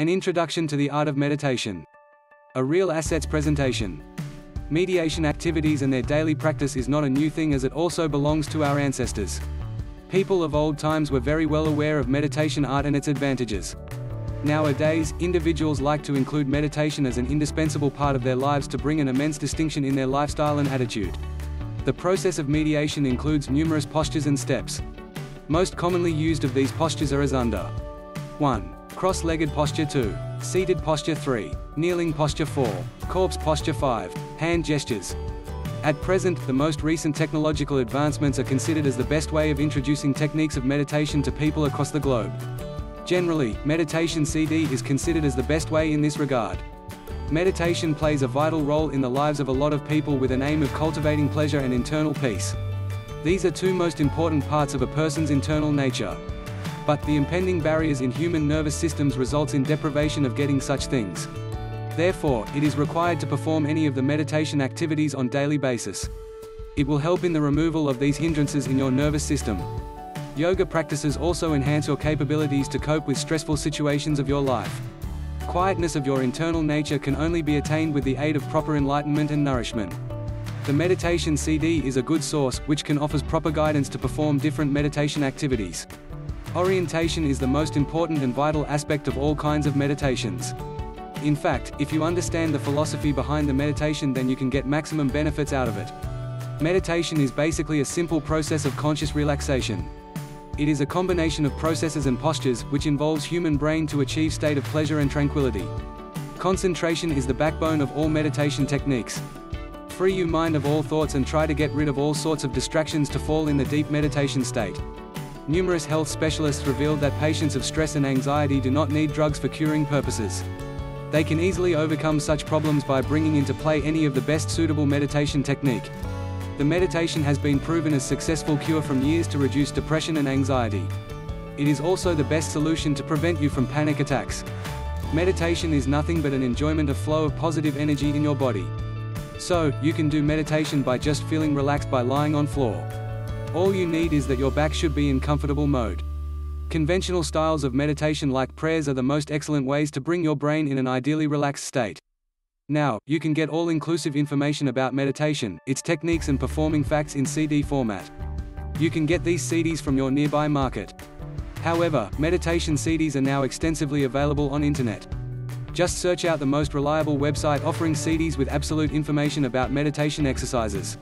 An Introduction to the Art of Meditation. A Real Assets Presentation. Mediation activities and their daily practice is not a new thing as it also belongs to our ancestors. People of old times were very well aware of meditation art and its advantages. Nowadays, individuals like to include meditation as an indispensable part of their lives to bring an immense distinction in their lifestyle and attitude. The process of mediation includes numerous postures and steps. Most commonly used of these postures are as under 1. Cross-legged posture 2. Seated posture 3. Kneeling posture 4. Corpse posture 5. Hand gestures. At present, the most recent technological advancements are considered as the best way of introducing techniques of meditation to people across the globe. Generally, meditation CD is considered as the best way in this regard. Meditation plays a vital role in the lives of a lot of people with an aim of cultivating pleasure and internal peace. These are two most important parts of a person's internal nature. But the impending barriers in human nervous systems results in deprivation of getting such things. Therefore, it is required to perform any of the meditation activities on daily basis. It will help in the removal of these hindrances in your nervous system. Yoga practices also enhance your capabilities to cope with stressful situations of your life. Quietness of your internal nature can only be attained with the aid of proper enlightenment and nourishment. The Meditation CD is a good source, which can offers proper guidance to perform different meditation activities. Orientation is the most important and vital aspect of all kinds of meditations. In fact, if you understand the philosophy behind the meditation then you can get maximum benefits out of it. Meditation is basically a simple process of conscious relaxation. It is a combination of processes and postures, which involves human brain to achieve state of pleasure and tranquility. Concentration is the backbone of all meditation techniques. Free your mind of all thoughts and try to get rid of all sorts of distractions to fall in the deep meditation state. Numerous health specialists revealed that patients of stress and anxiety do not need drugs for curing purposes. They can easily overcome such problems by bringing into play any of the best suitable meditation technique. The meditation has been proven as successful cure from years to reduce depression and anxiety. It is also the best solution to prevent you from panic attacks. Meditation is nothing but an enjoyment of flow of positive energy in your body. So, you can do meditation by just feeling relaxed by lying on floor. All you need is that your back should be in comfortable mode. Conventional styles of meditation like prayers are the most excellent ways to bring your brain in an ideally relaxed state. Now, you can get all-inclusive information about meditation, its techniques and performing facts in CD format. You can get these CDs from your nearby market. However, meditation CDs are now extensively available on internet. Just search out the most reliable website offering CDs with absolute information about meditation exercises.